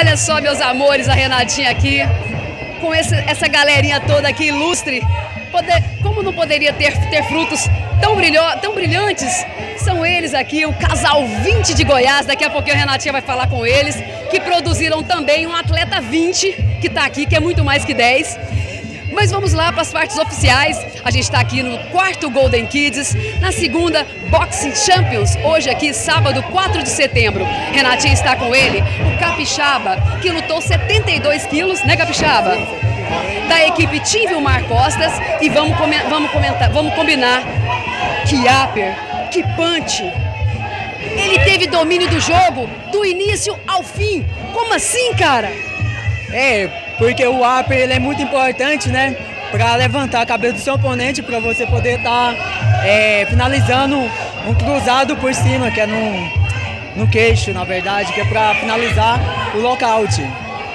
Olha só, meus amores, a Renatinha aqui, com esse, essa galerinha toda aqui ilustre. Poder, como não poderia ter, ter frutos tão, brilho, tão brilhantes? São eles aqui, o casal 20 de Goiás. Daqui a pouquinho a Renatinha vai falar com eles, que produziram também um atleta 20, que está aqui, que é muito mais que 10. Mas vamos lá para as partes oficiais. A gente está aqui no quarto Golden Kids, na segunda Boxing Champions, hoje aqui, sábado 4 de setembro. Renatinha está com ele, o Capixaba, que lutou 72 quilos, né Capixaba? Da equipe Tim Vilmar Costas e vamos, vamos, comentar, vamos combinar que upper, que punch. Ele teve domínio do jogo do início ao fim. Como assim, cara? É, porque o upper ele é muito importante, né? Para levantar a cabeça do seu oponente, para você poder estar tá, é, finalizando um cruzado por cima, que é no, no queixo, na verdade, que é para finalizar o lockout.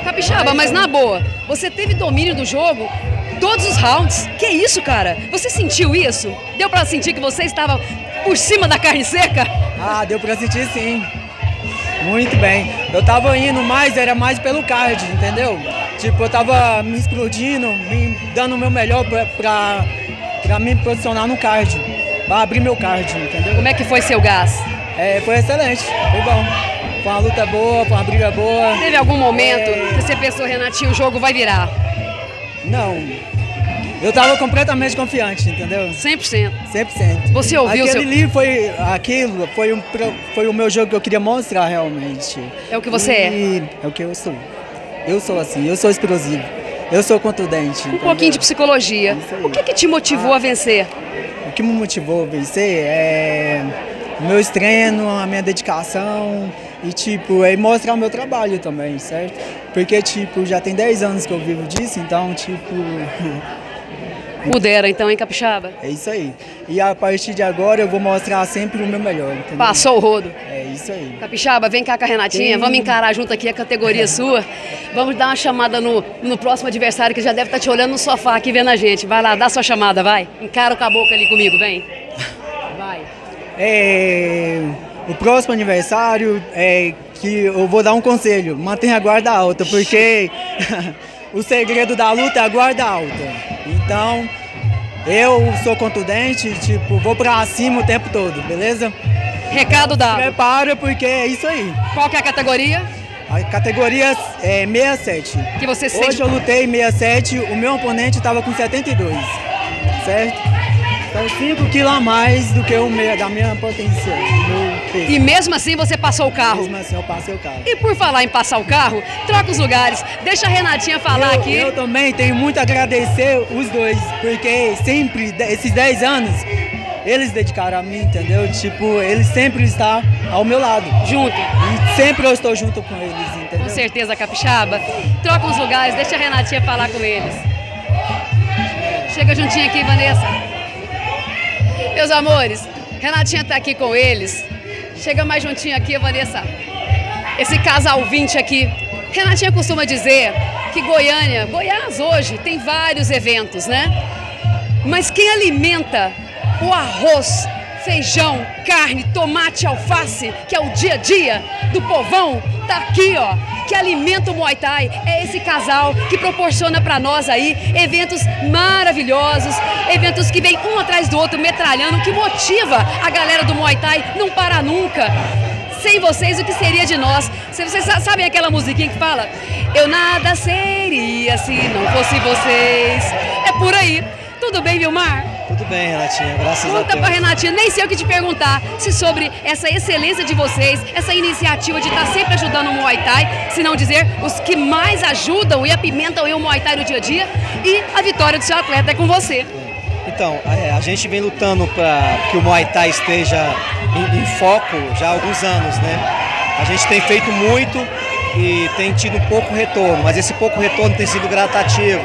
Capixaba, mas na boa, você teve domínio do jogo todos os rounds. Que isso, cara? Você sentiu isso? Deu para sentir que você estava por cima da carne seca? Ah, deu para sentir sim. Muito bem. Eu tava indo mais, era mais pelo card, entendeu? Tipo, eu tava me explodindo, me dando o meu melhor pra, pra, pra me posicionar no card. Pra abrir meu card, entendeu? Como é que foi seu gás? É, foi excelente, foi bom. Foi uma luta boa, foi uma briga boa. Teve algum momento é... que você pensou, Renatinho, o jogo vai virar? Não, eu estava completamente confiante, entendeu? 100%. 100%. Você ouviu Aquele seu... ali foi aquilo, foi, um, foi o meu jogo que eu queria mostrar realmente. É o que você e é. É o que eu sou. Eu sou assim, eu sou explosivo. Eu sou contundente. Um entendeu? pouquinho de psicologia. O que, que te motivou ah, a vencer? O que me motivou a vencer é o meu treino, a minha dedicação e tipo, é mostrar o meu trabalho também, certo? Porque tipo, já tem 10 anos que eu vivo disso, então tipo Pudera, então, em Capixaba? É isso aí. E a partir de agora eu vou mostrar sempre o meu melhor, entendeu? Passou o rodo. É isso aí. Capixaba, vem cá com a Renatinha, Tem... vamos encarar junto aqui a categoria sua. Vamos dar uma chamada no, no próximo adversário que já deve estar tá te olhando no sofá aqui vendo a gente. Vai lá, dá sua chamada, vai. Encara o caboclo ali comigo, vem. Vai. É, o próximo aniversário é que eu vou dar um conselho, mantenha a guarda alta, porque o segredo da luta é a guarda alta. Então, eu sou contundente, tipo, vou pra cima o tempo todo, beleza? Recado dado. Prepara porque é isso aí. Qual que é a categoria? A categoria é 67. Que você sente... Hoje eu lutei 67, o meu oponente estava com 72, certo? Então 5 quilos a mais do que o meu, da minha potência. E mesmo assim você passou o carro? Mesmo assim eu passei o carro. E por falar em passar o carro, troca os lugares. Deixa a Renatinha falar eu, aqui. Eu também tenho muito a agradecer os dois, porque sempre, esses 10 anos, eles dedicaram a mim, entendeu? Tipo, eles sempre estão ao meu lado. Junto. E sempre eu estou junto com eles, entendeu? Com certeza, Capixaba. Troca os lugares, deixa a Renatinha falar com eles. Chega juntinho aqui, Vanessa. Meus amores, Renatinha está aqui com eles. Chega mais juntinho aqui, Vanessa. Esse casal 20 aqui. Renatinha costuma dizer que Goiânia, Goiás hoje tem vários eventos, né? Mas quem alimenta o arroz, feijão, carne, tomate, alface, que é o dia a dia do povão, tá aqui, ó que alimenta o Muay Thai. É esse casal que proporciona para nós aí eventos maravilhosos, eventos que vem um atrás do outro metralhando, que motiva a galera do Muay Thai não parar nunca. Sem vocês, o que seria de nós? Vocês sabem aquela musiquinha que fala? Eu nada seria se não fosse vocês. É por aí. Tudo bem, Vilmar? Tudo bem, Renatinha, graças Conta a Deus. Conta pra Renatinha, nem sei o que te perguntar, se sobre essa excelência de vocês, essa iniciativa de estar sempre ajudando o Muay Thai, se não dizer os que mais ajudam e apimentam o Muay Thai no dia a dia, e a vitória do seu atleta é com você. Então, é, a gente vem lutando para que o Muay Thai esteja em, em foco já há alguns anos, né? A gente tem feito muito e tem tido pouco retorno, mas esse pouco retorno tem sido gradativo,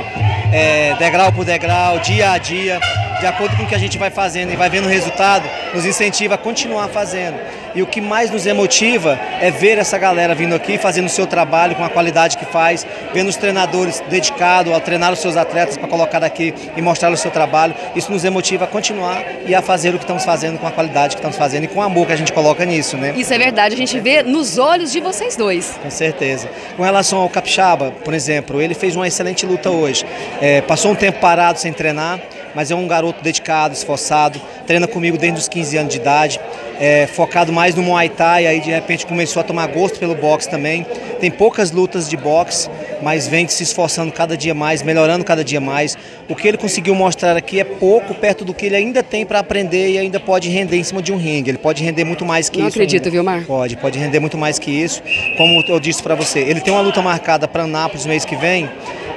é, degrau por degrau, dia a dia. De acordo com o que a gente vai fazendo e vai vendo o resultado, nos incentiva a continuar fazendo. E o que mais nos emotiva é ver essa galera vindo aqui fazendo o seu trabalho com a qualidade que faz, vendo os treinadores dedicados a treinar os seus atletas para colocar aqui e mostrar o seu trabalho. Isso nos emotiva a continuar e a fazer o que estamos fazendo com a qualidade que estamos fazendo e com o amor que a gente coloca nisso, né? Isso é verdade, a gente vê nos olhos de vocês dois. Com certeza. Com relação ao Capixaba, por exemplo, ele fez uma excelente luta hoje. É, passou um tempo parado sem treinar mas é um garoto dedicado, esforçado, treina comigo desde os 15 anos de idade, é, focado mais no Muay Thai, aí de repente começou a tomar gosto pelo boxe também. Tem poucas lutas de boxe, mas vem se esforçando cada dia mais, melhorando cada dia mais. O que ele conseguiu mostrar aqui é pouco perto do que ele ainda tem para aprender e ainda pode render em cima de um ringue. Ele pode render muito mais que Não isso. Não acredito, viu, Mar? Pode, pode render muito mais que isso. Como eu disse para você, ele tem uma luta marcada para Anápolis mês que vem.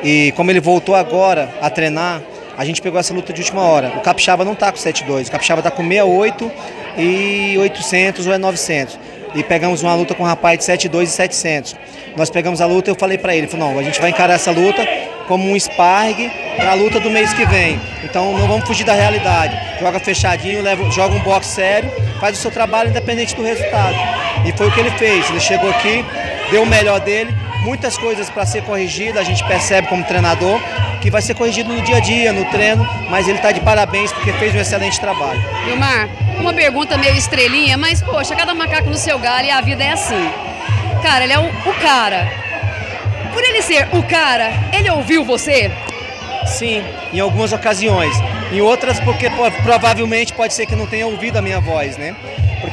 E como ele voltou agora a treinar, a gente pegou essa luta de última hora. O Capixaba não está com 7-2, o Capixaba está com 68 e 800 ou é 900. E pegamos uma luta com um rapaz de 7-2 e 700. Nós pegamos a luta e eu falei para ele, falou, não, a gente vai encarar essa luta como um sparring para a luta do mês que vem. Então não vamos fugir da realidade. Joga fechadinho, leva, joga um boxe sério, faz o seu trabalho independente do resultado. E foi o que ele fez. Ele chegou aqui, deu o melhor dele, muitas coisas para ser corrigida, a gente percebe como treinador, que vai ser corrigido no dia a dia, no treino, mas ele está de parabéns porque fez um excelente trabalho. Vilmar, uma pergunta meio estrelinha, mas poxa, cada macaco no seu galho e a vida é assim. Cara, ele é o, o cara. Por ele ser o cara, ele ouviu você? Sim, em algumas ocasiões. Em outras, porque provavelmente pode ser que não tenha ouvido a minha voz, né?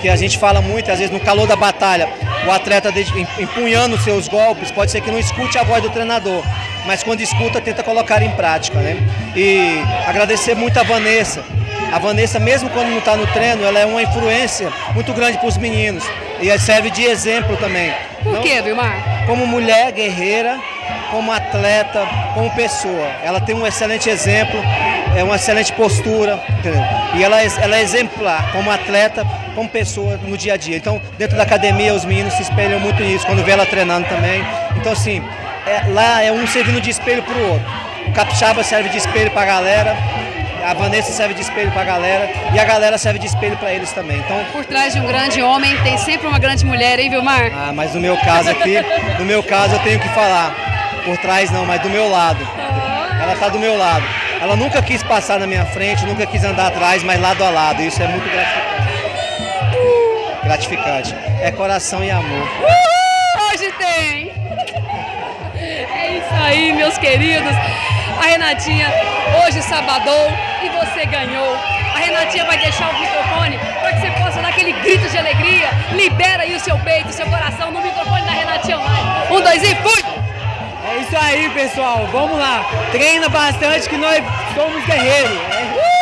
Porque a gente fala muito, às vezes no calor da batalha, o atleta empunhando seus golpes, pode ser que não escute a voz do treinador mas quando escuta tenta colocar em prática, né? E agradecer muito a Vanessa. A Vanessa, mesmo quando não está no treino, ela é uma influência muito grande para os meninos e serve de exemplo também. Por não, quê, Vilmar? Como mulher guerreira, como atleta, como pessoa. Ela tem um excelente exemplo, é uma excelente postura, entendeu? E ela, é, ela é exemplar como atleta, como pessoa no dia a dia. Então, dentro da academia, os meninos se espelham muito nisso, quando vê ela treinando também. Então, assim, é, lá é um servindo de espelho para o outro. O Capixaba serve de espelho para a galera, a Vanessa serve de espelho para a galera e a galera serve de espelho para eles também. Então, por trás de um grande homem tem sempre uma grande mulher, hein, Vilmar? Ah, mas no meu caso aqui, no meu caso eu tenho que falar. Por trás não, mas do meu lado. Ela está do meu lado. Ela nunca quis passar na minha frente, nunca quis andar atrás, mas lado a lado. Isso é muito gratificante. Gratificante. É coração e amor. Hoje tem! isso aí, meus queridos. A Renatinha hoje sabadou e você ganhou. A Renatinha vai deixar o microfone para que você possa dar aquele grito de alegria. Libera aí o seu peito, o seu coração no microfone da Renatinha Online. Um, dois e fui! É isso aí, pessoal. Vamos lá. Treina bastante que nós somos guerreiros. É.